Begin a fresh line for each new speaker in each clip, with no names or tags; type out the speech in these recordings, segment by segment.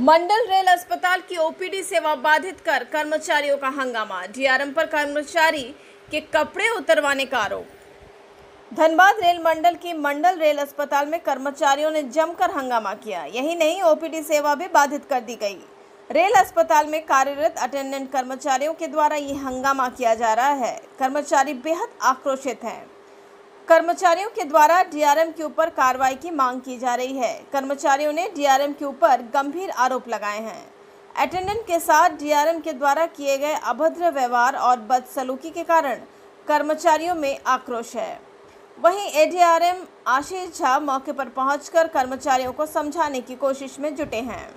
मंडल rail अस्पताल की OPD सेवा बाधित कर कर्मचारियों का हंगामा। डीआरएम पर कर्मचारी के कपड़े उतरवाने का आरोप। धनबाद रेल मंडल की मंडल रेल अस्पताल में कर्मचारियों ने जमकर हंगामा किया। यही नहीं, ओपीडी सेवा भी बाधित कर दी गई। रेल अस्पताल में कार्यरत अटेंडेंट कर्मचारियों के द्वारा ये हंगामा किया जा रहा है। कर्मचारी बेहद आक्रोशित हैं। कर्मचारियों के द्वारा डीआरएम के ऊपर कार्रवाई की मांग की जा रही है। कर्मचारियों ने डीआरएम के ऊपर गंभीर आरोप लगाए हैं। अटेंडेंट के साथ डीआरएम के द्वारा किए गए अभद्र व्यवहार और बदसलूकी के कारण कर्मचारियों में आक्रोश है। वहीं एडीआरएम आशीष झा मौके पर पहुंचकर कर्मचारियों को समझाने की कोशिश में जुटे हैं।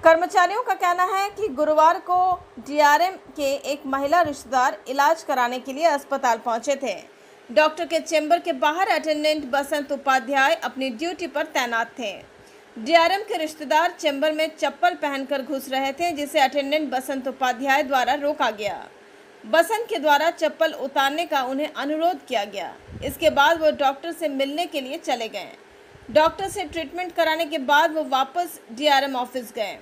कर्मचारियों का कहना है कि गुरुवार को डीआरएम के एक महिला रिश्तेदार इलाज कराने के लिए अस्पताल पहुँचे थे। डॉक्टर के चैम्बर के बाहर अटेंडेंट बसंत उपाध्याय अपनी ड्यूटी पर तैनात थे। डीआरएम के रिश्तेदार चैम्बर में चप्पल पहनकर घुस रहे थे, जिसे अटेंडेंट बसंत उपाध्याय द्वारा रोका गया। बसंत के द्वारा चप्पल उतारने का उन्हें अनुरोध किया गया। इसके बाद वो डॉक्टर से मिलने के लिए चले गए। डॉक्टर से ट्रीटमेंट कराने के बाद वो वापस डीआरएम ऑफ़िस गए।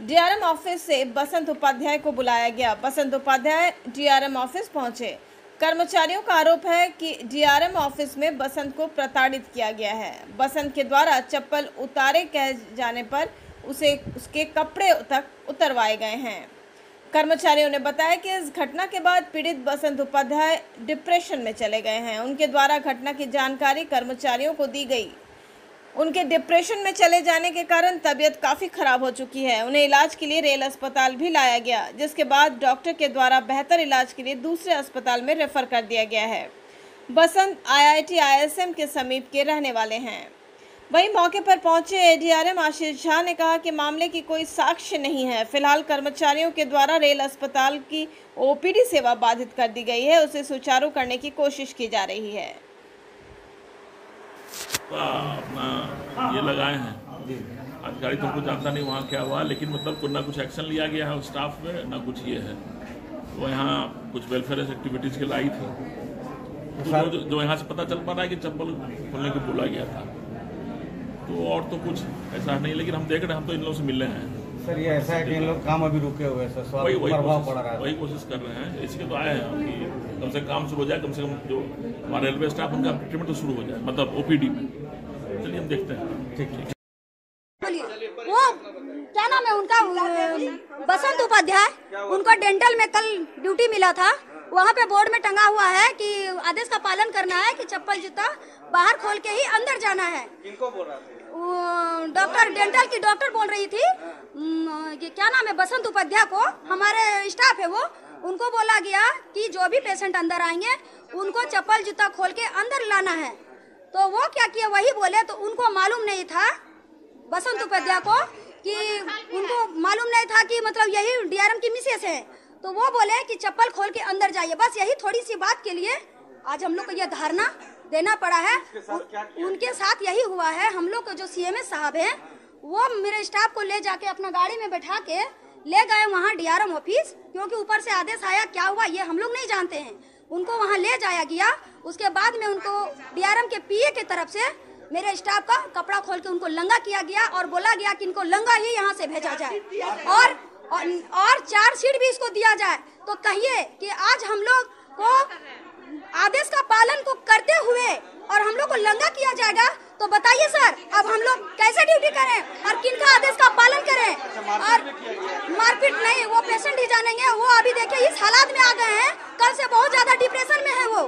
डीआरएम ऑफ़िस से बसंत उपाध्याय को बुलाया गया। बसंत उपाध्याय डीआरएम ऑफ़िस पहुँचे। कर्मचारियों का आरोप है कि डीआरएम ऑफ़िस में बसंत को प्रताड़ित किया गया है। बसंत के द्वारा चप्पल उतारे कह जाने पर उसे उसके कपड़े तक उतरवाए गए हैं। कर्मचारियों ने बताया कि इस घटना के बाद पीड़ित बसंत उपाध्याय डिप्रेशन में चले गए हैं। उनके द्वारा घटना की जानकारी कर्मचारियों को दी गई। उनके डिप्रेशन में चले जाने के कारण तबीयत काफ़ी खराब हो चुकी है। उन्हें इलाज के लिए रेल अस्पताल भी लाया गया, जिसके बाद डॉक्टर के द्वारा बेहतर इलाज के लिए दूसरे अस्पताल में रेफर कर दिया गया है। बसंत आईआईटी आईएसएम के समीप के रहने वाले हैं। वहीं मौके पर पहुँचे एडीआरएम आशीष झा ने कहा कि मामले की कोई साक्ष्य नहीं है। फ़िलहाल कर्मचारियों के द्वारा रेल अस्पताल की ओपीडी सेवा बाधित कर दी गई है। उसे सुचारू करने की कोशिश की जा रही है।
अपना ये लगाए हैं। अधिकारी तो कुछ जानता नहीं वहाँ क्या हुआ लेकिन मतलब कुछ ना कुछ एक्शन लिया गया है उस स्टाफ में ना कुछ ये है। वो यहाँ कुछ वेलफेयर एक्टिविटीज़ के लाई थी। तो जो, जो यहाँ से पता चल पा रहा है कि चप्पल खोलने को बोला गया था। तो और तो कुछ ऐसा नहीं लेकिन हम देख रहे हैं हम तो इन लोगों से मिल रहे हैं।
सर ये ऐसा है कि इन लोग काम अभी रुके हुए हैं सर
वही
स्वास्थ्य
वही
प्रभाव पड़ रहा है।
वही कोशिश कर रहे हैं। इसके तो आए हैं कि कम से कम शुरू हो जाए कम से कम जो हमारा रेलवे स्टाफ उनका ट्रीटमेंट तो शुरू हो जाए मतलब ओपीडी में। चलिए हम देखते हैं।
ठीक ठीक।
वो क्या नाम है उनका? बसंत उपाध्याय उनको डेंटल में कल ड्यूटी मिला था। वहाँ पे बोर्ड में टंगा हुआ है कि आदेश का पालन करना है कि चप्पल जूता बाहर खोल के ही अंदर जाना है। वो डॉक्टर डेंटल की डॉक्टर बोल रही थी। ये क्या नाम है? बसंत उपाध्याय को। हमारे स्टाफ है वो। उनको बोला गया कि जो भी पेशेंट अंदर आएँगे, उनको चप्पल जूता खोल के अंदर लाना है। तो वो क्या किया? वही बोले तो उनको मालूम नहीं था बसंत उपाध्याय को कि उनको मालूम नहीं था कि मतलब यही डीआरएम की मिसेस है। तो वो बोले कि चप्पल खोल के अंदर जाइए। बस यही थोड़ी सी बात के लिए आज हम लोग को यह धारणा देना पड़ा है। उ- उनके साथ यही हुआ है। हम लोग को जो सीएमएस साहब हैं वो मेरे स्टाफ को ले जाके अपना गाड़ी में बैठा के ले गए वहाँ डीआरएम ऑफ़िस क्योंकि ऊपर से आदेश आया क्या हुआ ये हम लोग नहीं जानते हैं। उनको वहाँ ले जाया गया। उसके बाद में उनको डीआरएम के पीए की तरफ़ से मेरे स्टाफ का कपड़ा खोल के उनको लंगा किया गया और बोला गया कि इनको लंगा ही यहाँ से भेजा जाए। और और, और चार सीट भी इसको दिया जाए। तो कहिए कि आज हम लोग को आदेश का पालन को करते हुए और हम लोग को लंगा किया जाएगा तो बताइए सर अब हम लोग कैसे ड्यूटी करें और किन का आदेश का पालन करें? और मारपीट नहीं वो पेशेंट ही जानेंगे वो अभी देखिए इस हालात में आ गए हैं कल से बहुत ज़्यादा डिप्रेशन में है वो।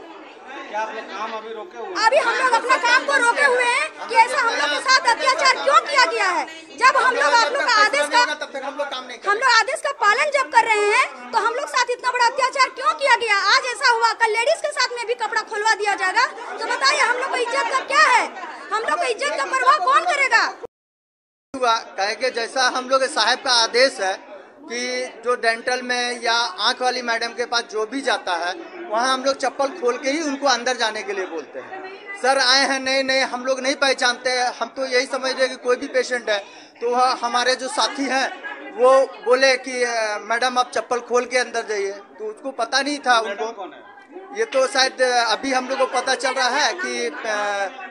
क्या काम अभी रोके हुए
अभी हम लोग अपना काम को रोके हुए हैं कि ऐसा हम लोग के साथ अत्याचार क्यों किया गया है जब हम लोग आप लोग का आदेश का
तब तक हम लोग काम नहीं
हम लोग आदेश का पालन जब कर रहे हैं तो हम लोग साथ इतना बड़ा अत्याचार क्यों किया गया आज ऐसा हुआ साथ में भी कपड़ा खुलवा दिया जाएगा। तो बताइए, हम लोग को इज़्ज़त का क्या है? हम लोग को इज़्ज़त का परवाह कौन करेगा?
हुआ, कहे कि जैसा हम लोग साहब का आदेश है कि जो डेंटल में या आँख वाली मैडम के पास जो भी जाता है, वहाँ हम लोग चप्पल खोल के ही उनको अंदर जाने के लिए बोलते हैं। सर, आए हैं नहीं नहीं हम लोग नहीं पहचानते हैं। हम तो यही समझ रहे कि कोई भी पेशेंट है। तो वह हमारे जो साथी हैं, वो बोले कि मैडम, आप चप्पल खोल के अंदर जाइए। तो उसको पता नहीं था उनको। ये तो शायद अभी हम लोग को पता चल रहा है कि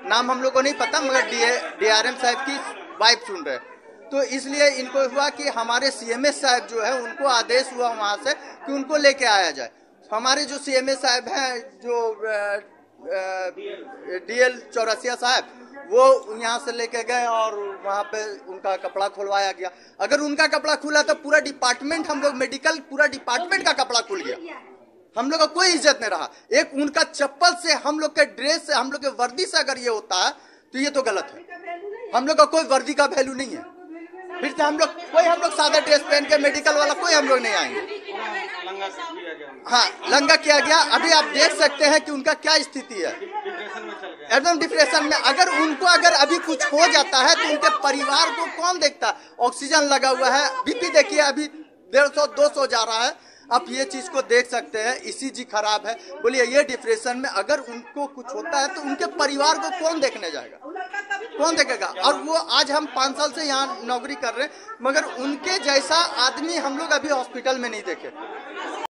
नाम हम लोग को नहीं पता, मगर डी आर एम साहब की वाइफ सुन रहे तो इसलिए इनको हुआ कि हमारे सीएमएस साहब जो है, उनको आदेश हुआ वहाँ से कि उनको लेके आया जाए। हमारे जो सीएमएस साहब हैं, जो डीएल चौरसिया साहब, वो यहाँ से लेके गए और वहाँ पे उनका कपड़ा खुलवाया गया। अगर उनका कपड़ा खुला तो पूरा डिपार्टमेंट, हम लोग मेडिकल पूरा डिपार्टमेंट का कपड़ा खुल गया। हम लोग का कोई इज़्ज़त नहीं रहा। एक उनका चप्पल से हम लोग के ड्रेस से, हम लोग के वर्दी से अगर ये होता है तो ये तो गलत है। हम लोग का कोई वर्दी का वैल्यू नहीं है। फिर से हम लोग, कोई हम लोग सादा ड्रेस पहन के मेडिकल वाला, कोई हम लोग नहीं आएँगे। हाँ लंगा किया गया। अभी आप देख सकते हैं कि उनका क्या स्थिति है। एकदम डिप्रेशन में, अगर उनको अगर अभी कुछ हो जाता है तो उनके परिवार को कौन देखता? ऑक्सीजन लगा हुआ है। बीपी देखिए, अभी डेढ़ सौ, दो सौ जा रहा है। आप ये चीज़ को देख सकते हैं, इसी जी खराब है। बोलिए, ये डिप्रेशन में अगर उनको कुछ होता है तो उनके परिवार को कौन देखने जाएगा? कौन देखेगा? और वो आज हम पाँच साल से यहाँ नौकरी कर रहे हैं, मगर उनके जैसा आदमी हम लोग अभी हॉस्पिटल में नहीं देखे।